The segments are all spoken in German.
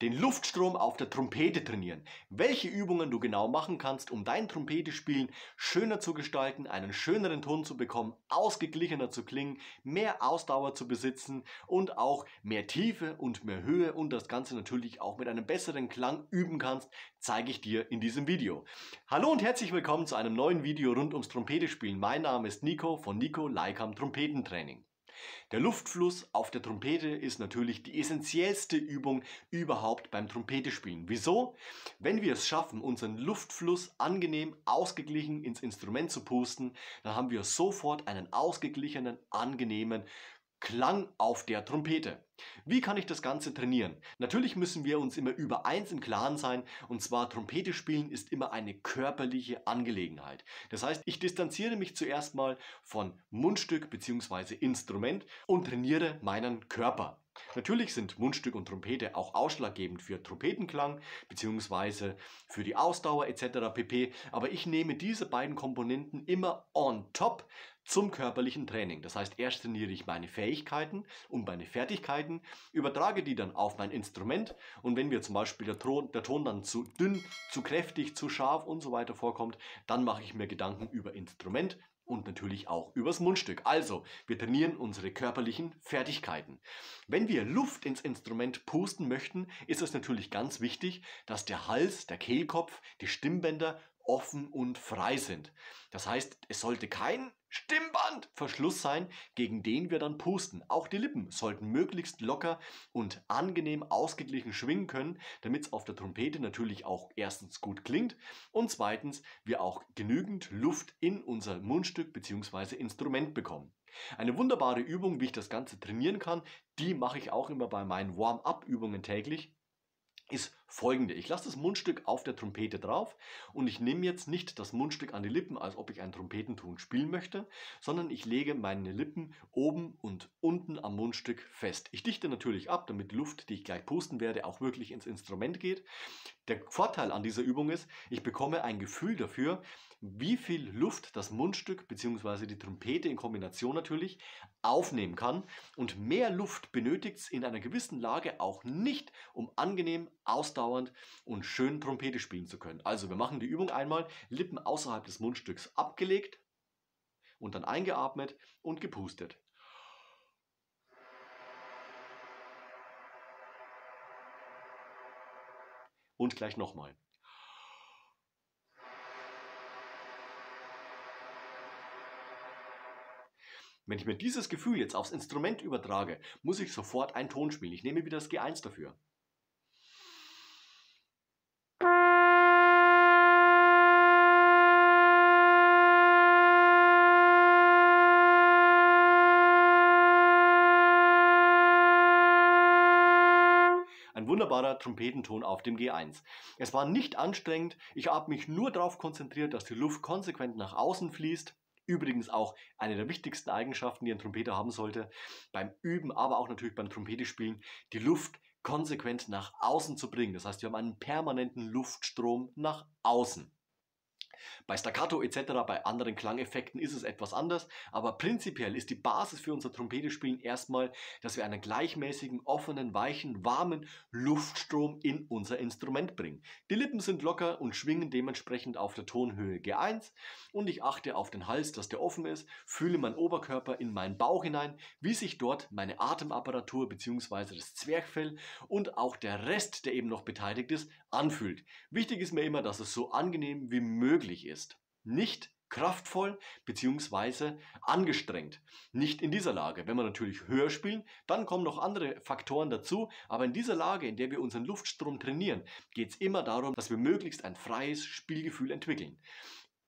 den Luftstrom auf der Trompete trainieren. Welche Übungen du genau machen kannst, um dein Trompetespielen schöner zu gestalten, einen schöneren Ton zu bekommen, ausgeglichener zu klingen, mehr Ausdauer zu besitzen und auch mehr Tiefe und mehr Höhe und das Ganze natürlich auch mit einem besseren Klang üben kannst, zeige ich dir in diesem Video. Hallo und herzlich willkommen zu einem neuen Video rund ums Trompetespielen. Mein Name ist Nico von Nico Leikam Trompetentraining. Der Luftfluss auf der Trompete ist natürlich die essentiellste Übung überhaupt beim Trompetespielen. Wieso? Wenn wir es schaffen, unseren Luftfluss angenehm ausgeglichen ins Instrument zu pusten, dann haben wir sofort einen ausgeglichenen, angenehmen Klang auf der Trompete. Wie kann ich das Ganze trainieren? Natürlich müssen wir uns immer über eins im Klaren sein, und zwar Trompete spielen ist immer eine körperliche Angelegenheit. Das heißt, ich distanziere mich zuerst mal von Mundstück bzw. Instrument und trainiere meinen Körper. Natürlich sind Mundstück und Trompete auch ausschlaggebend für Trompetenklang bzw. für die Ausdauer etc. pp. Aber ich nehme diese beiden Komponenten immer on top zum körperlichen Training. Das heißt, erst trainiere ich meine Fähigkeiten und meine Fertigkeiten, übertrage die dann auf mein Instrument und wenn mir zum Beispiel der Ton, der Ton dann zu dünn, zu kräftig, zu scharf und so weiter vorkommt, dann mache ich mir Gedanken über Instrument, und natürlich auch übers Mundstück. Also, wir trainieren unsere körperlichen Fertigkeiten. Wenn wir Luft ins Instrument pusten möchten, ist es natürlich ganz wichtig, dass der Hals, der Kehlkopf, die Stimmbänder offen und frei sind. Das heißt, es sollte kein Stimmbandverschluss sein, gegen den wir dann pusten. Auch die Lippen sollten möglichst locker und angenehm ausgeglichen schwingen können, damit es auf der Trompete natürlich auch erstens gut klingt und zweitens wir auch genügend Luft in unser Mundstück bzw. Instrument bekommen. Eine wunderbare Übung, wie ich das Ganze trainieren kann, die mache ich auch immer bei meinen Warm-up-Übungen täglich ist folgende. Ich lasse das Mundstück auf der Trompete drauf und ich nehme jetzt nicht das Mundstück an die Lippen, als ob ich einen Trompetenton spielen möchte, sondern ich lege meine Lippen oben und unten am Mundstück fest. Ich dichte natürlich ab, damit Luft, die ich gleich pusten werde, auch wirklich ins Instrument geht. Der Vorteil an dieser Übung ist, ich bekomme ein Gefühl dafür, wie viel Luft das Mundstück bzw. die Trompete in Kombination natürlich aufnehmen kann. Und mehr Luft benötigt es in einer gewissen Lage auch nicht, um angenehm, ausdauernd und schön Trompete spielen zu können. Also wir machen die Übung einmal, Lippen außerhalb des Mundstücks abgelegt und dann eingeatmet und gepustet. Und gleich nochmal. Wenn ich mir dieses Gefühl jetzt aufs Instrument übertrage, muss ich sofort einen Ton spielen. Ich nehme wieder das G1 dafür. Wunderbarer Trompetenton auf dem G1. Es war nicht anstrengend, ich habe mich nur darauf konzentriert, dass die Luft konsequent nach außen fließt Übrigens auch eine der wichtigsten Eigenschaften, die ein Trompeter haben sollte, beim Üben, aber auch natürlich beim Trompetespielen, die Luft konsequent nach außen zu bringen. Das heißt, wir haben einen permanenten Luftstrom nach außen. Bei Staccato etc., bei anderen Klangeffekten ist es etwas anders, aber prinzipiell ist die Basis für unser Trompetespielen erstmal, dass wir einen gleichmäßigen, offenen, weichen, warmen Luftstrom in unser Instrument bringen. Die Lippen sind locker und schwingen dementsprechend auf der Tonhöhe G1 und ich achte auf den Hals, dass der offen ist, fühle meinen Oberkörper in meinen Bauch hinein, wie sich dort meine Atemapparatur bzw. das Zwerchfell und auch der Rest, der eben noch beteiligt ist, anfühlt. Wichtig ist mir immer, dass es so angenehm wie möglich ist. Nicht kraftvoll bzw. angestrengt. Nicht in dieser Lage. Wenn wir natürlich höher spielen, dann kommen noch andere Faktoren dazu. Aber in dieser Lage, in der wir unseren Luftstrom trainieren, geht es immer darum, dass wir möglichst ein freies Spielgefühl entwickeln.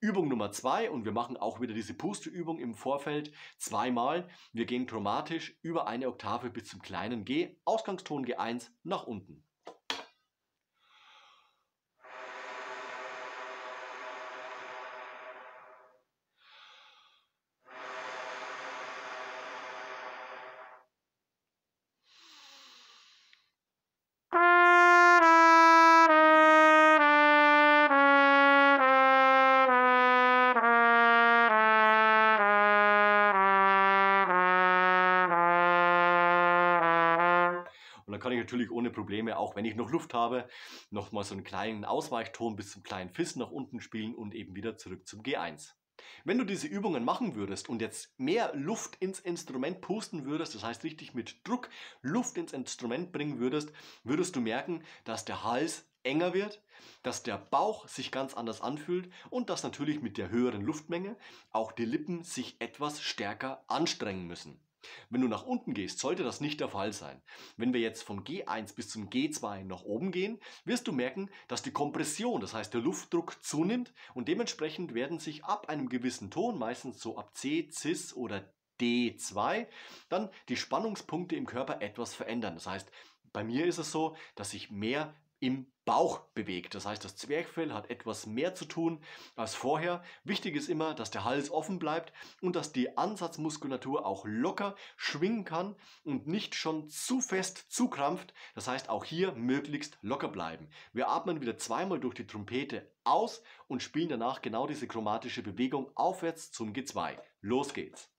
Übung Nummer zwei und wir machen auch wieder diese Pusteübung im Vorfeld zweimal. Wir gehen chromatisch über eine Oktave bis zum kleinen G, Ausgangston G1 nach unten. Natürlich ohne Probleme, auch wenn ich noch Luft habe, nochmal so einen kleinen Ausweichton bis zum kleinen Fiss nach unten spielen und eben wieder zurück zum G1. Wenn du diese Übungen machen würdest und jetzt mehr Luft ins Instrument pusten würdest, das heißt richtig mit Druck Luft ins Instrument bringen würdest, würdest du merken, dass der Hals enger wird, dass der Bauch sich ganz anders anfühlt und dass natürlich mit der höheren Luftmenge auch die Lippen sich etwas stärker anstrengen müssen. Wenn du nach unten gehst, sollte das nicht der Fall sein. Wenn wir jetzt vom G1 bis zum G2 nach oben gehen, wirst du merken, dass die Kompression, das heißt der Luftdruck zunimmt und dementsprechend werden sich ab einem gewissen Ton, meistens so ab C, Cis oder D2, dann die Spannungspunkte im Körper etwas verändern. Das heißt, bei mir ist es so, dass ich mehr im Bauch bewegt. Das heißt, das Zwerchfell hat etwas mehr zu tun als vorher. Wichtig ist immer, dass der Hals offen bleibt und dass die Ansatzmuskulatur auch locker schwingen kann und nicht schon zu fest zukrampft. Das heißt, auch hier möglichst locker bleiben. Wir atmen wieder zweimal durch die Trompete aus und spielen danach genau diese chromatische Bewegung aufwärts zum G2. Los geht's.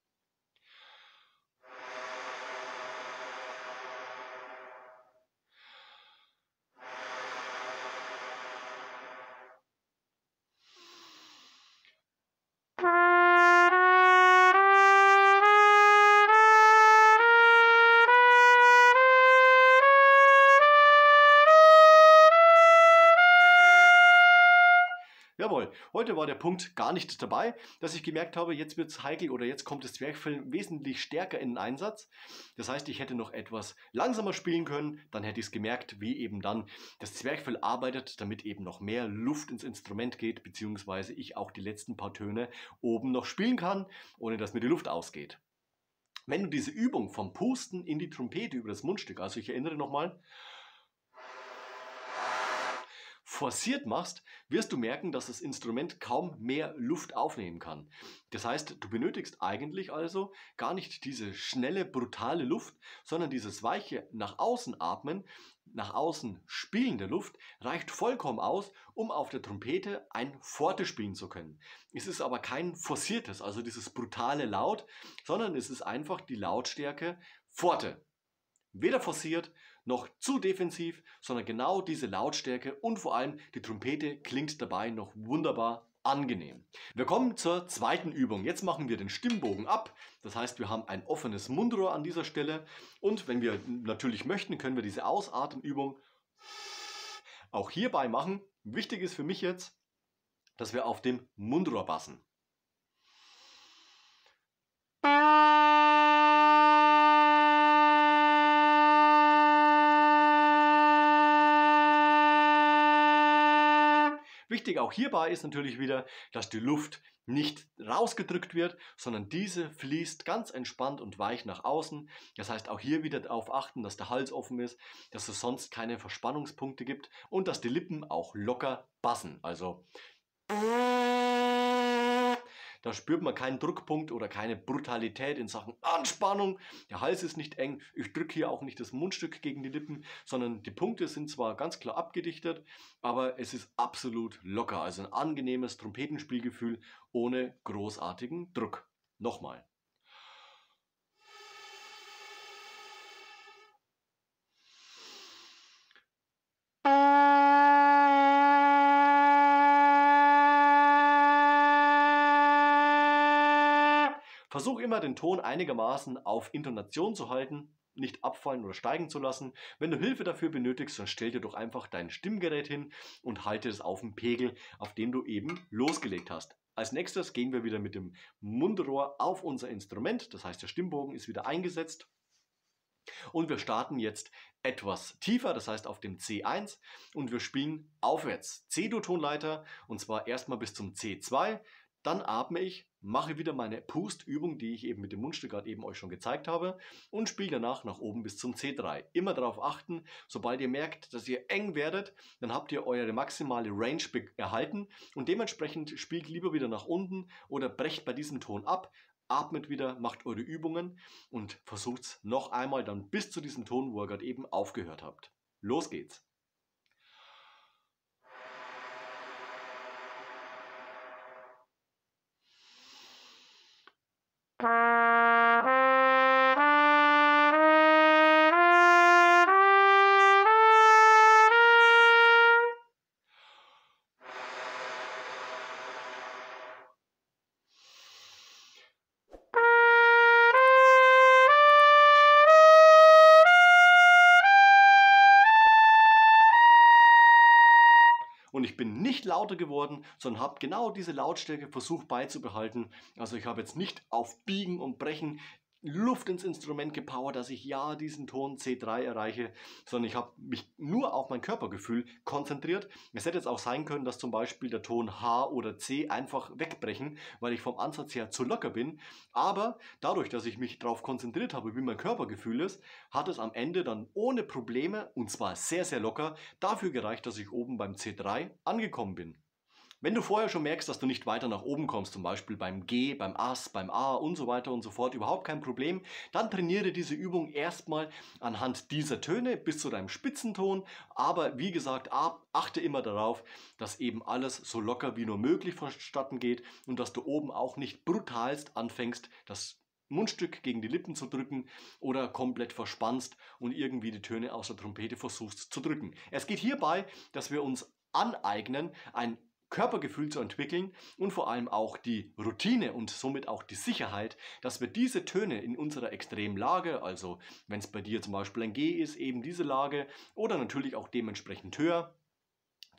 Heute war der Punkt gar nicht dabei, dass ich gemerkt habe, jetzt wird es heikel oder jetzt kommt das Zwerchfell wesentlich stärker in den Einsatz. Das heißt, ich hätte noch etwas langsamer spielen können, dann hätte ich es gemerkt, wie eben dann das Zwerchfell arbeitet, damit eben noch mehr Luft ins Instrument geht, beziehungsweise ich auch die letzten paar Töne oben noch spielen kann, ohne dass mir die Luft ausgeht. Wenn du diese Übung vom Pusten in die Trompete über das Mundstück, also ich erinnere nochmal, forciert machst, wirst du merken, dass das Instrument kaum mehr Luft aufnehmen kann. Das heißt, du benötigst eigentlich also gar nicht diese schnelle, brutale Luft, sondern dieses weiche nach außen atmen, nach außen spielende Luft reicht vollkommen aus, um auf der Trompete ein Forte spielen zu können. Es ist aber kein forciertes, also dieses brutale Laut, sondern es ist einfach die Lautstärke Forte. Weder forciert noch zu defensiv, sondern genau diese Lautstärke und vor allem die Trompete klingt dabei noch wunderbar angenehm. Wir kommen zur zweiten Übung. Jetzt machen wir den Stimmbogen ab. Das heißt, wir haben ein offenes Mundrohr an dieser Stelle. Und wenn wir natürlich möchten, können wir diese Ausatemübung auch hierbei machen. Wichtig ist für mich jetzt, dass wir auf dem Mundrohr bassen. Wichtig auch hierbei ist natürlich wieder, dass die Luft nicht rausgedrückt wird, sondern diese fließt ganz entspannt und weich nach außen. Das heißt auch hier wieder darauf achten, dass der Hals offen ist, dass es sonst keine Verspannungspunkte gibt und dass die Lippen auch locker bassen. Also da spürt man keinen Druckpunkt oder keine Brutalität in Sachen Anspannung. Der Hals ist nicht eng. Ich drücke hier auch nicht das Mundstück gegen die Lippen, sondern die Punkte sind zwar ganz klar abgedichtet, aber es ist absolut locker. Also ein angenehmes Trompetenspielgefühl ohne großartigen Druck. Nochmal. Versuch immer den Ton einigermaßen auf Intonation zu halten, nicht abfallen oder steigen zu lassen. Wenn du Hilfe dafür benötigst, dann stell dir doch einfach dein Stimmgerät hin und halte es auf dem Pegel, auf den du eben losgelegt hast. Als nächstes gehen wir wieder mit dem Mundrohr auf unser Instrument, das heißt der Stimmbogen ist wieder eingesetzt. Und wir starten jetzt etwas tiefer, das heißt auf dem C1 und wir spielen aufwärts. C-Dur-Tonleiter und zwar erstmal bis zum C2, dann atme ich, mache wieder meine Pustübung, die ich eben mit dem Mundstück gerade eben euch schon gezeigt habe und spiele danach nach oben bis zum C3. Immer darauf achten, sobald ihr merkt, dass ihr eng werdet, dann habt ihr eure maximale Range erhalten und dementsprechend spielt lieber wieder nach unten oder brecht bei diesem Ton ab, atmet wieder, macht eure Übungen und versucht es noch einmal dann bis zu diesem Ton, wo ihr gerade eben aufgehört habt. Los geht's! Bye. Bin nicht lauter geworden, sondern habe genau diese Lautstärke versucht beizubehalten. Also ich habe jetzt nicht auf Biegen und Brechen Luft ins Instrument gepowert, dass ich ja diesen Ton C3 erreiche, sondern ich habe mich nur auf mein Körpergefühl konzentriert. Es hätte jetzt auch sein können, dass zum Beispiel der Ton H oder C einfach wegbrechen, weil ich vom Ansatz her zu locker bin. Aber dadurch, dass ich mich darauf konzentriert habe, wie mein Körpergefühl ist, hat es am Ende dann ohne Probleme und zwar sehr, sehr locker dafür gereicht, dass ich oben beim C3 angekommen bin. Wenn du vorher schon merkst, dass du nicht weiter nach oben kommst, zum Beispiel beim G, beim Ass, beim A und so weiter und so fort, überhaupt kein Problem, dann trainiere diese Übung erstmal anhand dieser Töne bis zu deinem Spitzenton. Aber wie gesagt, achte immer darauf, dass eben alles so locker wie nur möglich vonstatten geht und dass du oben auch nicht brutalst anfängst, das Mundstück gegen die Lippen zu drücken oder komplett verspannst und irgendwie die Töne aus der Trompete versuchst zu drücken. Es geht hierbei, dass wir uns aneignen, ein Körpergefühl zu entwickeln und vor allem auch die Routine und somit auch die Sicherheit, dass wir diese Töne in unserer extremen Lage, also wenn es bei dir zum Beispiel ein G ist, eben diese Lage oder natürlich auch dementsprechend höher,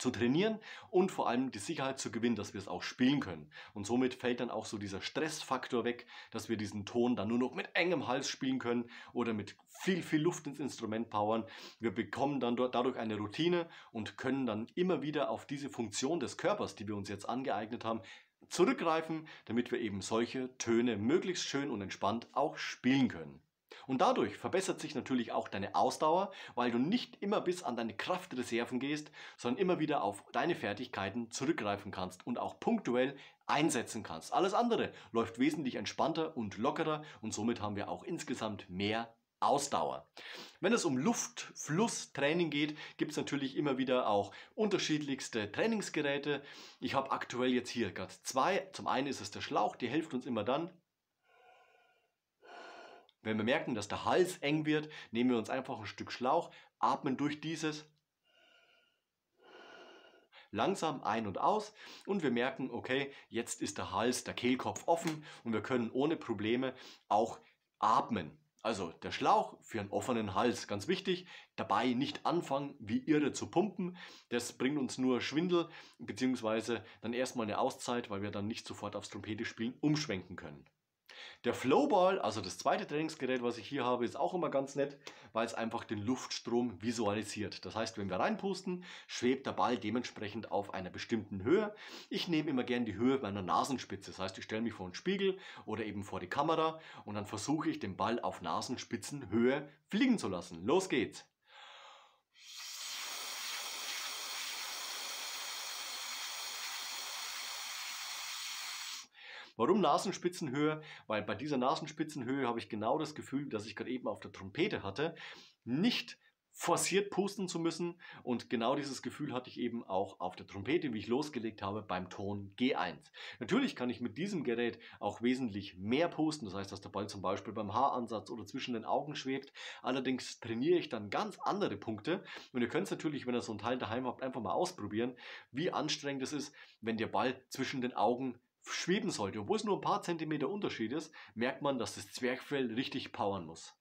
zu trainieren und vor allem die Sicherheit zu gewinnen, dass wir es auch spielen können. Und somit fällt dann auch so dieser Stressfaktor weg, dass wir diesen Ton dann nur noch mit engem Hals spielen können oder mit viel, viel Luft ins Instrument powern. Wir bekommen dann dadurch eine Routine und können dann immer wieder auf diese Funktion des Körpers, die wir uns jetzt angeeignet haben, zurückgreifen, damit wir eben solche Töne möglichst schön und entspannt auch spielen können. Und dadurch verbessert sich natürlich auch deine Ausdauer, weil du nicht immer bis an deine Kraftreserven gehst, sondern immer wieder auf deine Fertigkeiten zurückgreifen kannst und auch punktuell einsetzen kannst. Alles andere läuft wesentlich entspannter und lockerer und somit haben wir auch insgesamt mehr Ausdauer. Wenn es um Luftflusstraining geht, gibt es natürlich immer wieder auch unterschiedlichste Trainingsgeräte. Ich habe aktuell jetzt hier gerade zwei. Zum einen ist es der Schlauch, die hilft uns immer dann, wenn wir merken, dass der Hals eng wird, nehmen wir uns einfach ein Stück Schlauch, atmen durch dieses langsam ein und aus und wir merken, okay, jetzt ist der Hals, der Kehlkopf offen und wir können ohne Probleme auch atmen. Also der Schlauch für einen offenen Hals, ganz wichtig. Dabei nicht anfangen, wie irre zu pumpen. Das bringt uns nur Schwindel, beziehungsweise dann erstmal eine Auszeit, weil wir dann nicht sofort aufs Trompete spielen umschwenken können. Der Flowball, also das zweite Trainingsgerät, was ich hier habe, ist auch immer ganz nett, weil es einfach den Luftstrom visualisiert. Das heißt, wenn wir reinpusten, schwebt der Ball dementsprechend auf einer bestimmten Höhe. Ich nehme immer gern die Höhe meiner Nasenspitze. Das heißt, ich stelle mich vor einen Spiegel oder eben vor die Kamera und dann versuche ich den Ball auf Nasenspitzenhöhe fliegen zu lassen. Los geht's! Warum Nasenspitzenhöhe? Weil bei dieser Nasenspitzenhöhe habe ich genau das Gefühl, das ich gerade eben auf der Trompete hatte, nicht forciert pusten zu müssen. Und genau dieses Gefühl hatte ich eben auch auf der Trompete, wie ich losgelegt habe beim Ton G1. Natürlich kann ich mit diesem Gerät auch wesentlich mehr pusten. Das heißt, dass der Ball zum Beispiel beim Haaransatz oder zwischen den Augen schwebt. Allerdings trainiere ich dann ganz andere Punkte. Und ihr könnt es natürlich, wenn ihr so ein Teil daheim habt, einfach mal ausprobieren, wie anstrengend es ist, wenn der Ball zwischen den Augen schweben sollte, obwohl es nur ein paar Zentimeter Unterschied ist, merkt man, dass das Zwerchfell richtig powern muss.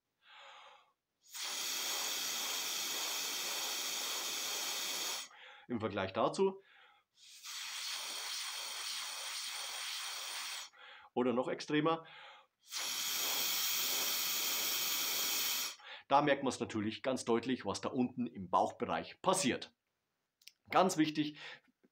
Im Vergleich dazu oder noch extremer. Da merkt man es natürlich ganz deutlich, was da unten im Bauchbereich passiert. Ganz wichtig,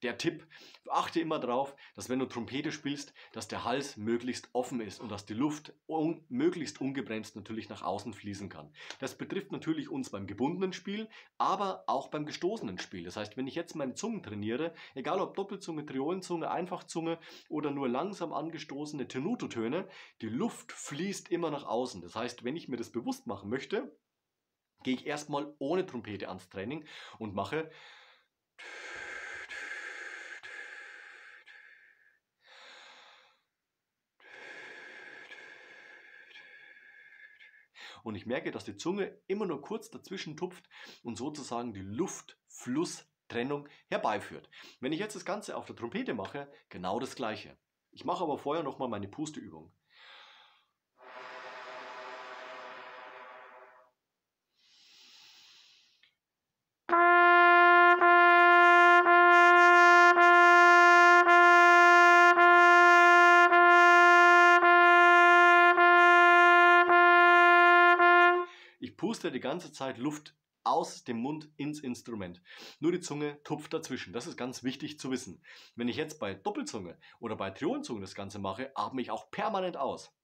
der Tipp, achte immer darauf, dass wenn du Trompete spielst, dass der Hals möglichst offen ist und dass die Luft un möglichst ungebremst natürlich nach außen fließen kann. Das betrifft natürlich uns beim gebundenen Spiel, aber auch beim gestoßenen Spiel. Das heißt, wenn ich jetzt meine Zungen trainiere, egal ob Doppelzunge, Triolenzunge, Einfachzunge oder nur langsam angestoßene Tenuto-Töne, die Luft fließt immer nach außen. Das heißt, wenn ich mir das bewusst machen möchte, gehe ich erstmal ohne Trompete ans Training und mache und ich merke, dass die Zunge immer nur kurz dazwischen tupft und sozusagen die Luftflusstrennung herbeiführt. Wenn ich jetzt das Ganze auf der Trompete mache, genau das gleiche. Ich mache aber vorher nochmal meine Pusteübung. Puste die ganze Zeit Luft aus dem Mund ins Instrument. Nur die Zunge tupft dazwischen. Das ist ganz wichtig zu wissen. Wenn ich jetzt bei Doppelzunge oder bei Triolenzunge das Ganze mache, atme ich auch permanent aus.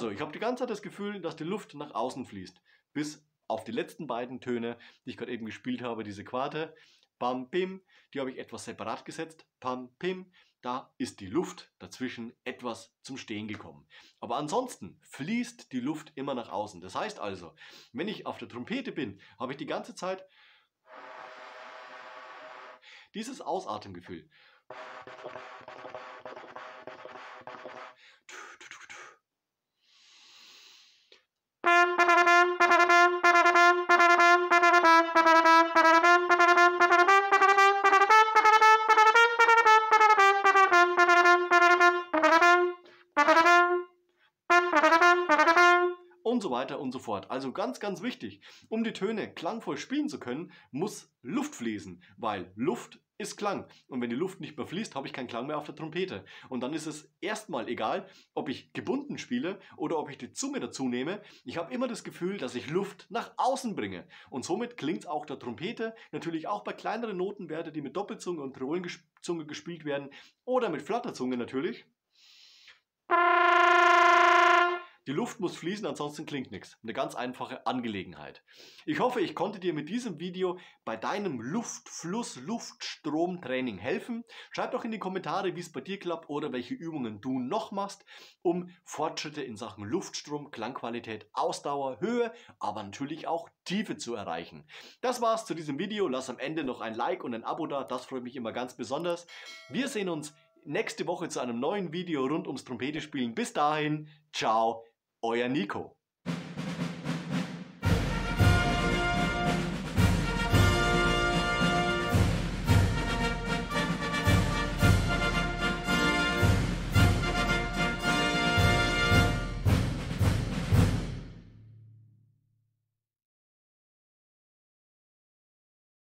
Also, ich habe die ganze Zeit das Gefühl, dass die Luft nach außen fließt. Bis auf die letzten beiden Töne, die ich gerade eben gespielt habe, diese Quarte. Pam, pim, die habe ich etwas separat gesetzt. Pam, pim, da ist die Luft dazwischen etwas zum Stehen gekommen. Aber ansonsten fließt die Luft immer nach außen. Das heißt also, wenn ich auf der Trompete bin, habe ich die ganze Zeit dieses Ausatemgefühl. Weiter und so fort. Also ganz, ganz wichtig, um die Töne klangvoll spielen zu können, muss Luft fließen, weil Luft ist Klang. Und wenn die Luft nicht mehr fließt, habe ich keinen Klang mehr auf der Trompete. Und dann ist es erstmal egal, ob ich gebunden spiele oder ob ich die Zunge dazu nehme. Ich habe immer das Gefühl, dass ich Luft nach außen bringe. Und somit klingt es auch der Trompete, natürlich auch bei kleineren Notenwerte, die mit Doppelzunge und Triolenzunge gespielt werden oder mit Flatterzunge natürlich. Die Luft muss fließen, ansonsten klingt nichts. Eine ganz einfache Angelegenheit. Ich hoffe, ich konnte dir mit diesem Video bei deinem Luftfluss, Luftstromtraining helfen. Schreib doch in die Kommentare, wie es bei dir klappt oder welche Übungen du noch machst, um Fortschritte in Sachen Luftstrom, Klangqualität, Ausdauer, Höhe, aber natürlich auch Tiefe zu erreichen. Das war's zu diesem Video. Lass am Ende noch ein Like und ein Abo da, das freut mich immer ganz besonders. Wir sehen uns nächste Woche zu einem neuen Video rund ums Trompete spielen. Bis dahin, ciao euer Nico.